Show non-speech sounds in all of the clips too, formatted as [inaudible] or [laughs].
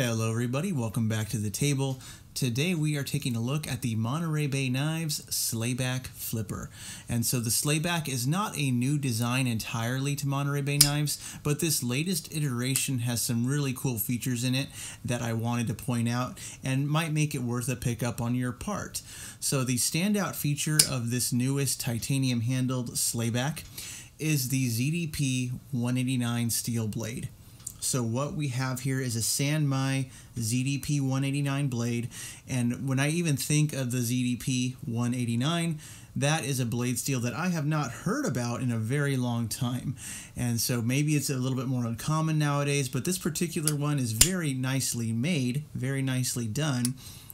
Hello everybody, welcome back to the table. Today we are taking a look at the Monterey Bay Knives Slayback Flipper. And so the Slayback is not a new design entirely to Monterey Bay Knives, but this latest iteration has some really cool features in it that I wanted to point out and might make it worth a pickup on your part. So the standout feature of this newest titanium handled Slayback is the ZDP 189 steel blade. So what we have here is a Sanmai ZDP 189 blade. And when I even think of the ZDP 189, that is a blade steel that I have not heard about in a very long time. And so maybe it's a little bit more uncommon nowadays, but this particular one is very nicely made, very nicely done.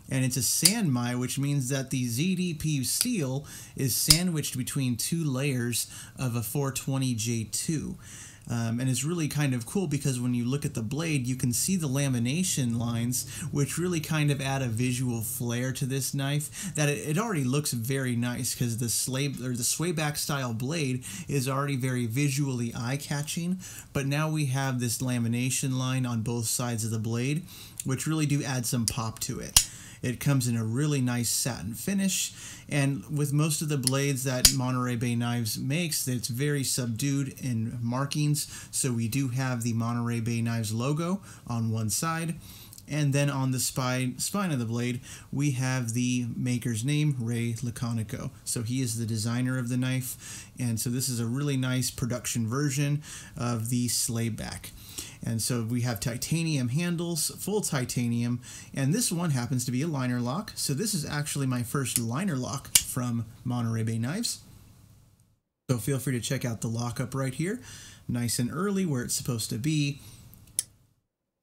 And it's a Sanmai, which means that the ZDP steel is sandwiched between two layers of a 420J2. Um, and it's really kind of cool because when you look at the blade, you can see the lamination lines, which really kind of add a visual flair to this knife. That it, it already looks very nice because the slave or the swayback style blade is already very visually eye-catching. But now we have this lamination line on both sides of the blade, which really do add some pop to it. It comes in a really nice satin finish, and with most of the blades that Monterey Bay Knives makes, it's very subdued in markings. So we do have the Monterey Bay Knives logo on one side. And then on the spine, spine of the blade, we have the maker's name, Ray Laconico. So he is the designer of the knife. And so this is a really nice production version of the Slayback. And so we have titanium handles, full titanium, and this one happens to be a liner lock. So this is actually my first liner lock from Monterey Bay Knives. So feel free to check out the lockup right here. Nice and early where it's supposed to be.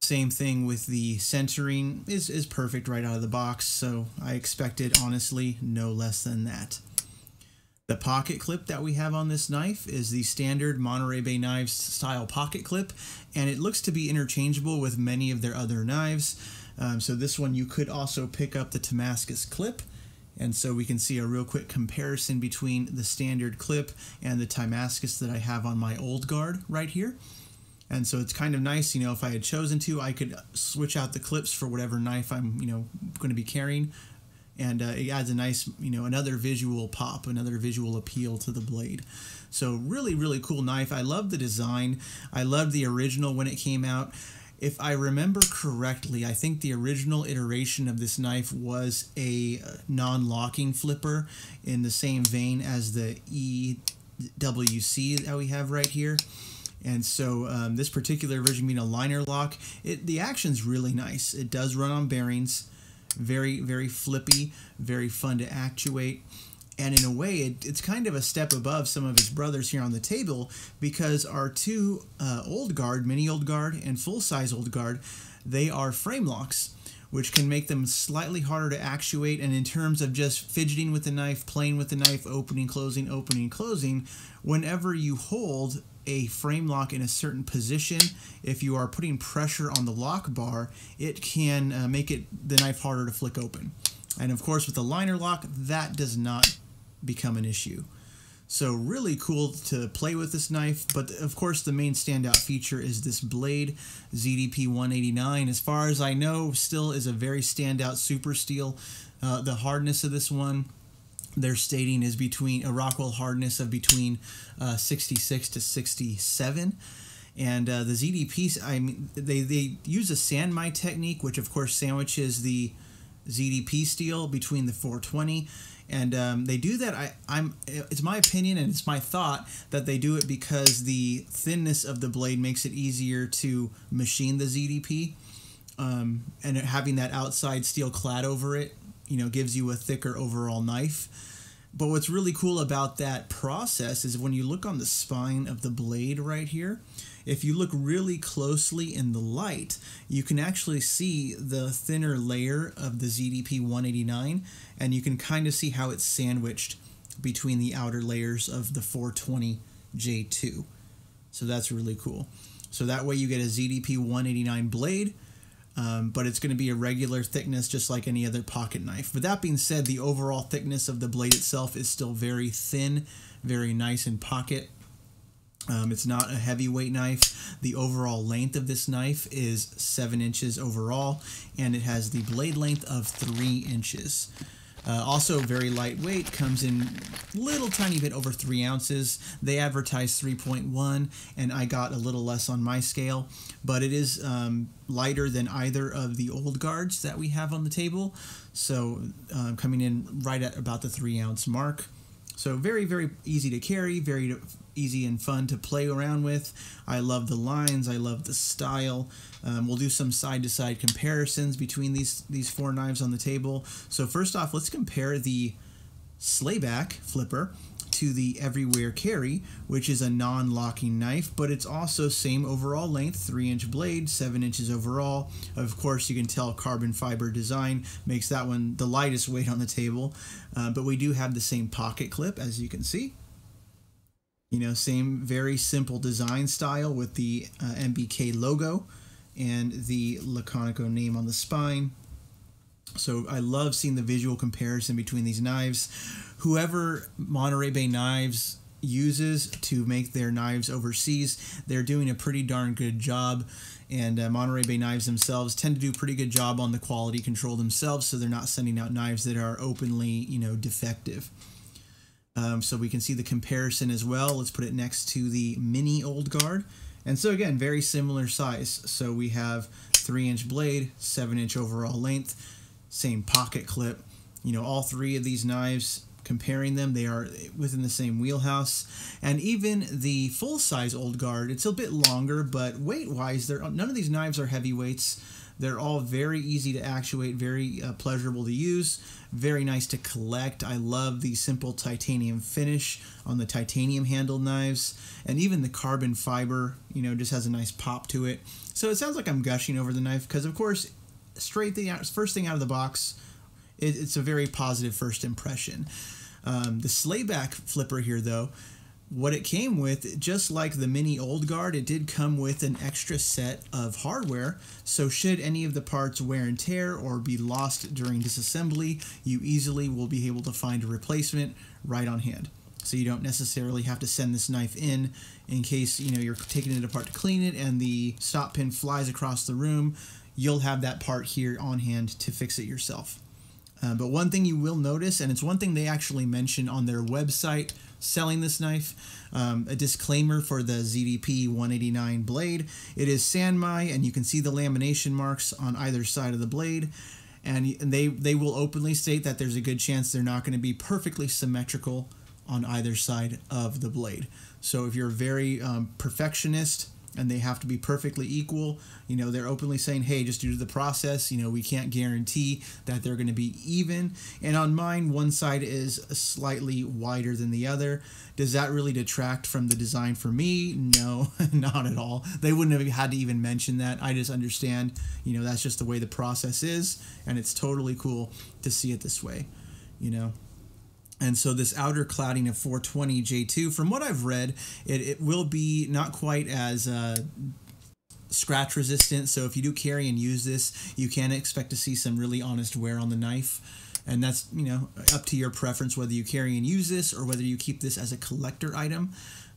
Same thing with the centering is, is perfect right out of the box. So I expected, honestly, no less than that. The pocket clip that we have on this knife is the standard Monterey Bay Knives style pocket clip, and it looks to be interchangeable with many of their other knives. Um, so this one you could also pick up the Damascus clip, and so we can see a real quick comparison between the standard clip and the Damascus that I have on my old guard right here. And so it's kind of nice, you know, if I had chosen to, I could switch out the clips for whatever knife I'm, you know, going to be carrying and uh, it adds a nice, you know, another visual pop, another visual appeal to the blade. So really, really cool knife. I love the design. I love the original when it came out. If I remember correctly, I think the original iteration of this knife was a uh, non-locking flipper in the same vein as the EWC that we have right here. And so um, this particular version being a liner lock, it, the action's really nice. It does run on bearings. Very, very flippy, very fun to actuate. And in a way, it, it's kind of a step above some of his brothers here on the table because our two uh, old guard, mini old guard, and full size old guard, they are frame locks which can make them slightly harder to actuate. And in terms of just fidgeting with the knife, playing with the knife, opening, closing, opening, closing, whenever you hold a frame lock in a certain position, if you are putting pressure on the lock bar, it can uh, make it the knife harder to flick open. And of course, with the liner lock, that does not become an issue. So really cool to play with this knife, but of course the main standout feature is this blade, ZDP 189. As far as I know, still is a very standout super steel. Uh, the hardness of this one, they're stating is between a Rockwell hardness of between uh, 66 to 67 and uh, the ZDP I mean they they use a Sanmai technique which of course sandwiches the ZDP steel between the 420 and um, they do that I, i'm it's my opinion and it's my thought that they do it because the thinness of the blade makes it easier to machine the zdp um, and having that outside steel clad over it you know gives you a thicker overall knife but what's really cool about that process is when you look on the spine of the blade right here if you look really closely in the light, you can actually see the thinner layer of the ZDP 189, and you can kind of see how it's sandwiched between the outer layers of the 420 J2. So that's really cool. So that way you get a ZDP 189 blade, um, but it's going to be a regular thickness just like any other pocket knife. But that being said, the overall thickness of the blade itself is still very thin, very nice in pocket Um, it's not a heavyweight knife. The overall length of this knife is seven inches overall, and it has the blade length of three inches. Uh, also very lightweight, comes in little tiny bit over three ounces. They advertise 3.1, and I got a little less on my scale, but it is um, lighter than either of the old guards that we have on the table. So uh, coming in right at about the three ounce mark. So very, very easy to carry, very easy and fun to play around with. I love the lines. I love the style. Um, we'll do some side-to-side comparisons between these, these four knives on the table. So first off, let's compare the slayback flipper to the Everywhere Carry, which is a non-locking knife, but it's also same overall length, 3-inch blade, 7 inches overall. Of course, you can tell carbon fiber design makes that one the lightest weight on the table, uh, but we do have the same pocket clip, as you can see. You know, same very simple design style with the uh, MBK logo and the Laconico name on the spine. So I love seeing the visual comparison between these knives. Whoever Monterey Bay Knives uses to make their knives overseas, they're doing a pretty darn good job. And uh, Monterey Bay Knives themselves tend to do a pretty good job on the quality control themselves, so they're not sending out knives that are openly, you know, defective. Um, so we can see the comparison as well. Let's put it next to the mini old guard. And so again, very similar size. So we have three inch blade, seven inch overall length, same pocket clip. You know, all three of these knives, comparing them, they are within the same wheelhouse. And even the full size old guard, it's a bit longer, but weight wise, they're, none of these knives are heavyweights. They're all very easy to actuate, very uh, pleasurable to use, very nice to collect. I love the simple titanium finish on the titanium handled knives, and even the carbon fiber, you know, just has a nice pop to it. So it sounds like I'm gushing over the knife because, of course, straight out, first thing out of the box, it, it's a very positive first impression. Um, the slayback flipper here, though, what it came with, just like the mini old guard, it did come with an extra set of hardware. So should any of the parts wear and tear or be lost during disassembly, you easily will be able to find a replacement right on hand. So you don't necessarily have to send this knife in in case you know you're taking it apart to clean it and the stop pin flies across the room you'll have that part here on hand to fix it yourself. Uh, but one thing you will notice, and it's one thing they actually mention on their website selling this knife, um, a disclaimer for the ZDP 189 blade. It is Sanmai, and you can see the lamination marks on either side of the blade. And they, they will openly state that there's a good chance they're not going to be perfectly symmetrical on either side of the blade. So if you're a very um, perfectionist, and they have to be perfectly equal. You know, they're openly saying, hey, just due to the process, you know, we can't guarantee that they're going to be even. And on mine, one side is slightly wider than the other. Does that really detract from the design for me? No, [laughs] not at all. They wouldn't have had to even mention that. I just understand, you know, that's just the way the process is. And it's totally cool to see it this way, you know. And so this outer cladding of 420 J2, from what I've read, it, it will be not quite as uh, scratch resistant. So if you do carry and use this, you can expect to see some really honest wear on the knife. And that's, you know, up to your preference whether you carry and use this or whether you keep this as a collector item.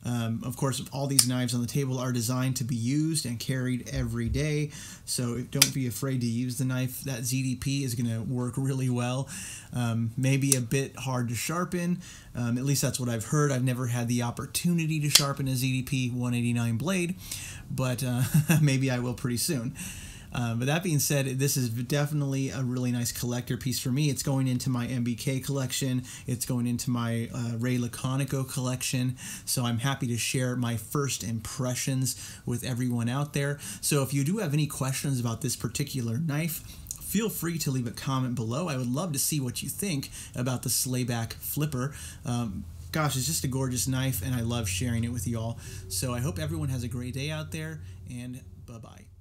Um, of course, all these knives on the table are designed to be used and carried every day, so don't be afraid to use the knife. That ZDP is going to work really well. Um, maybe a bit hard to sharpen, um, at least that's what I've heard. I've never had the opportunity to sharpen a ZDP 189 blade, but uh, [laughs] maybe I will pretty soon. Uh, but that being said, this is definitely a really nice collector piece for me. It's going into my MBK collection. It's going into my uh, Ray Laconico collection. So I'm happy to share my first impressions with everyone out there. So if you do have any questions about this particular knife, feel free to leave a comment below. I would love to see what you think about the Slayback Flipper. Um, gosh, it's just a gorgeous knife, and I love sharing it with you all. So I hope everyone has a great day out there, and bye bye.